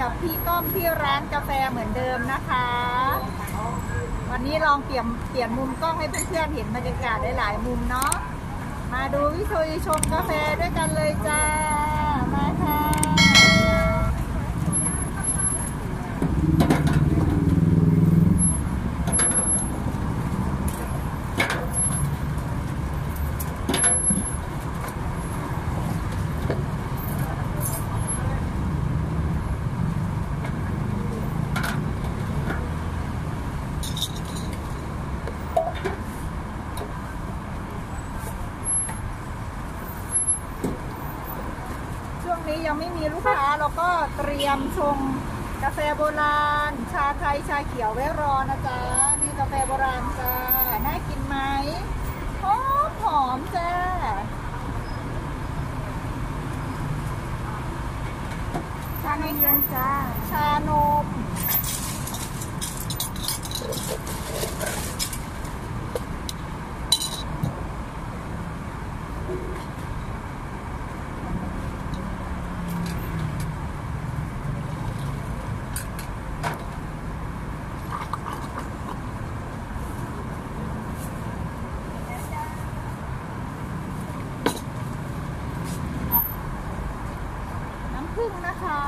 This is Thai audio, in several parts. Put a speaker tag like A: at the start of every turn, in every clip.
A: กับพี่ก้องที่ร้านกาแฟเหมือนเดิมนะคะ วันนี้ลองเปลี่ยนเปลี่ยนมุมกล้องให้เพื่อนๆเห็นบรรยากาศได้หลายมุมเนาะมาดูวิธีชมกาแฟด้วยกันเลยจ้าค่ะ ช่วงนี้ยัง ไม่มีลูกค้าเราก็เตรียมชงกาแฟโบราณ ชาไทยชาเขียวไว้รอนะจ๊ะนี่กาแฟโบราณจ้าน่ากินไหมหอมหอมจ้าชาในเย็นจ้าชานม น้ำผึ้งนะคะ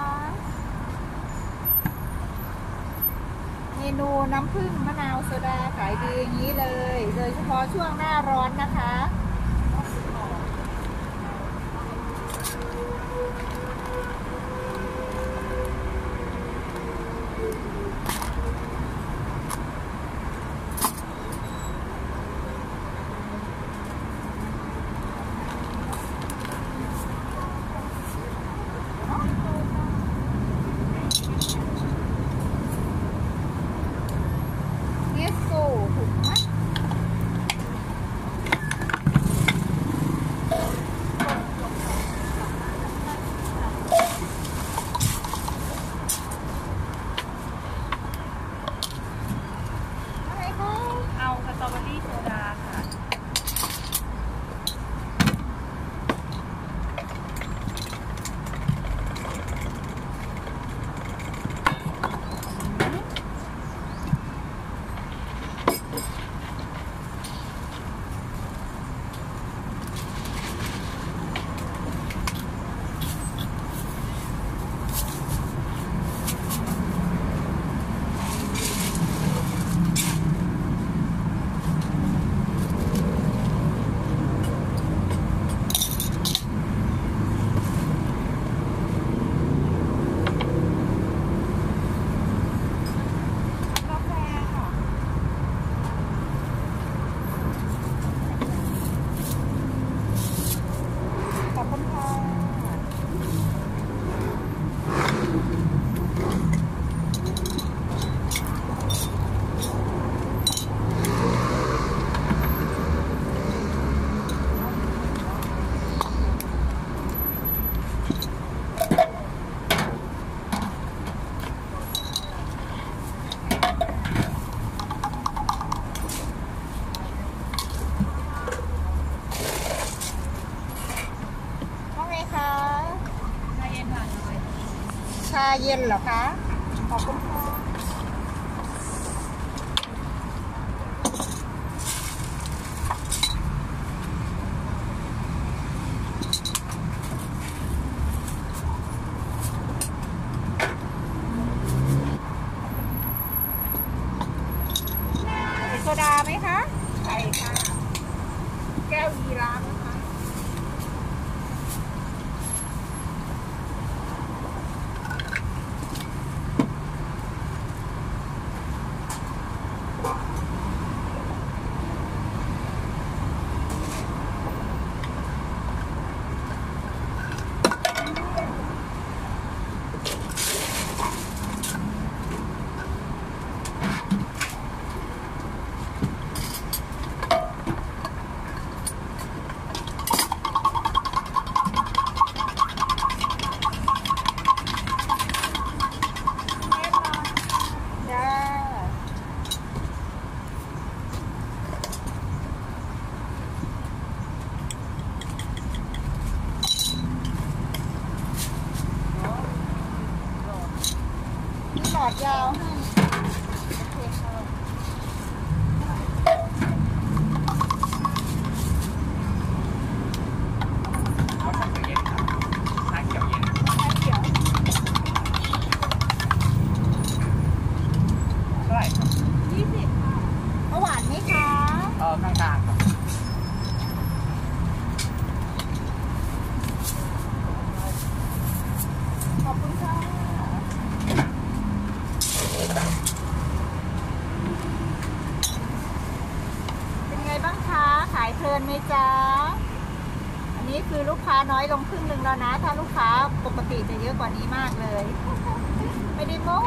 A: เม น้ำผึ้งมะนาวโซดาขายดีอย่างนี้เลย โดยเฉพาะช่วงหน้าร้อนนะคะ เย็
B: น
A: เหรอคะ ขอบคุณค่ะใส่โซดาไหมคะ
B: ใช่ค่ะ
A: แก้วยีราฟ ค้า
C: น้
A: อยลงครึ่งหนึ่งแล้วนะ ถ้าลูกค้าปกติจะเยอะกว่านี้มากเลย ไม่ได้โม้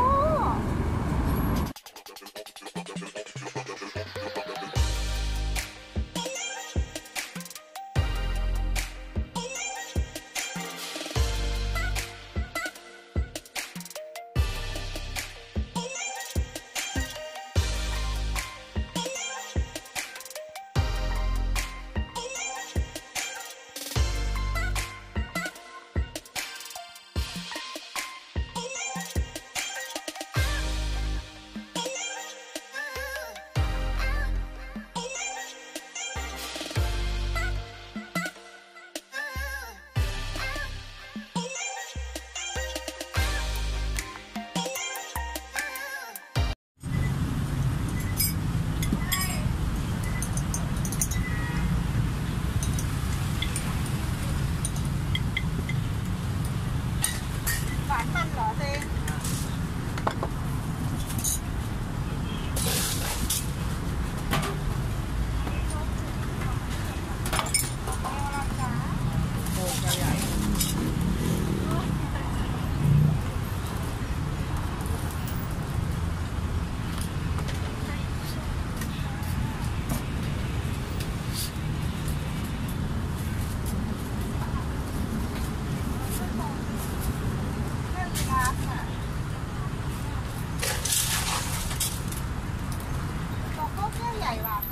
A: 来吧。